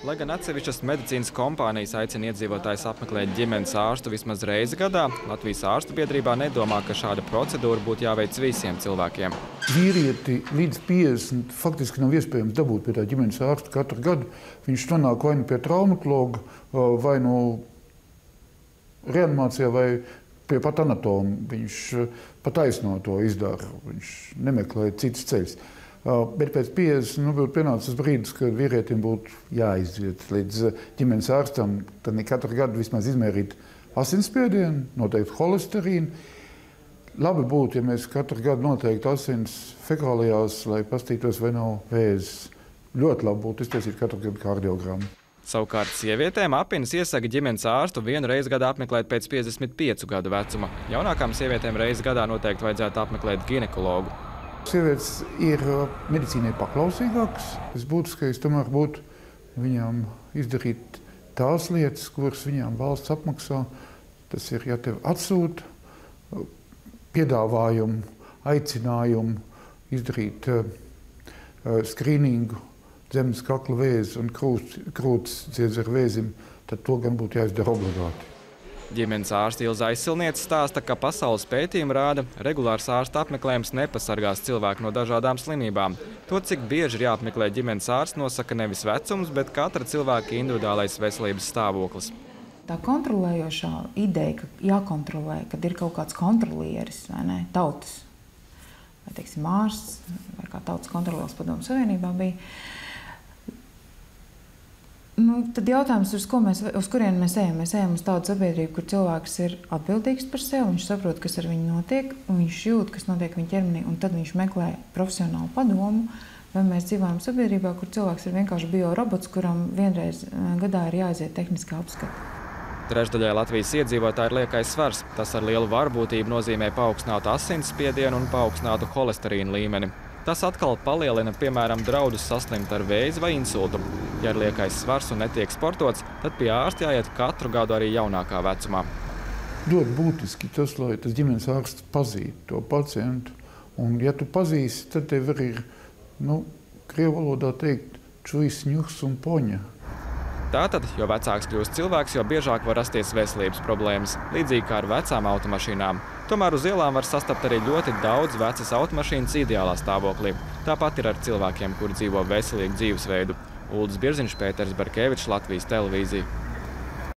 Lai gan atsevišķas medicīnas kompānijas aicina iedzīvotājus apmeklēt ģimenes ārstu vismaz reizi gadā, Latvijas ārstu biedrībā nedomā, ka šāda procedūra būtu jāveic visiem cilvēkiem. Vīrieti līdz 50 faktiski nav iespējams dabūt pie tā ģimenes ārsta katru gadu. Viņš nonāk vai nu pie traumatologa, vai nu reanimācijā, vai pie pat anatoma. Viņš pat taisno to izdara. Viņš nemeklē citas ceļus. Bet pēc 50 nu, būtu pienācis brīdis, kad vīrietim būtu jāiziet līdz ģimenes ārstam. Tad katru gadu vismaz izmērīt asinsspiedienu, noteikti holesterīnu. Labi būtu, ja mēs katru gadu noteikti asins fekālijās, lai pastītos, vai nav vēzis. Ļoti labi būtu iztaisīt katru gadu kardiogramu. Savukārt sievietēm apinas iesaka ģimenes ārstu vienu reizi gadā apmeklēt pēc 55 gadu vecuma. Jaunākām sievietēm reizi gadā noteikti vajadzētu apmeklēt ginekologu. Sievietes ir uh, medicīnai paklausīgākas. Tas būtiskais tomēr būtu viņām izdarīt tās lietas, kuras viņām valsts apmaksā. Tas ir, ja tev atsūta uh, piedāvājumu, aicinājumu izdarīt uh, skrīningu zemes kakla vēzi un krūts dziedzera vēzim, tad to gan būtu jāizdara obligāti. Ģimenes ārsta Ilza aizsilniece stāsta, ka pasaules pētījumi rāda, regulārs ārsta apmeklējums nepasargās cilvēku no dažādām slimībām. To, cik bieži ir jāapmeklē ģimenes ārsts, nosaka nevis vecums, bet katra cilvēka individuālais veselības stāvoklis. Tā kontrolējošā ideja, ka jākontrolē, kad ir kaut kāds kontrolieris vai ne, tautas, vai teiksim ārsts, vai kā tautas kontrolieris padomu savienībā bija, tad jautājums, uz, mēs, uz kurien mēs ejam? Mēs ejam uz tādu sabiedrību, kur cilvēks ir atbildīgs par sevi, viņš saprot, kas ar viņu notiek, un viņš jūt, kas notiek viņa ķermenī, un tad viņš meklē profesionālu padomu. Vai mēs dzīvojam sabiedrībā, kur cilvēks ir vienkārši biorobots, kuram vienreiz eh, gadā ir jāaiziet tehniskā apskata? Trešdaļai Latvijas iedzīvotāji ir liekais svars. Tas ar lielu varbūtību nozīmē paaugstinātu asinsspiedienu un paaugstinātu holesterīna līmeni. Tas atkal palielina, piemēram, draudus saslimt ar vēzi vai insultu. Ja ir liekais svars un netiek sportots, tad pie ārsta jāiet katru gadu arī jaunākā vecumā. Ļoti būtiski tas, lai tas ģimenes ārsts pazītu to pacientu. Un, ja tu pazīsti, tad tev arī ir, nu, krievu valodā teikt, čujas, ņuks un poņa. Tātad, jo vecāks kļūst cilvēks, jo biežāk var rasties veselības problēmas, līdzīgi kā ar vecām automašīnām. Tomēr uz ielām var sastapt arī ļoti daudz vecas automašīnas ideālā stāvoklī. Tāpat ir ar cilvēkiem, kuri dzīvo veselīgu dzīvesveidu. Uldis Birziņš, Pēters Barkevičs, Latvijas televīzija.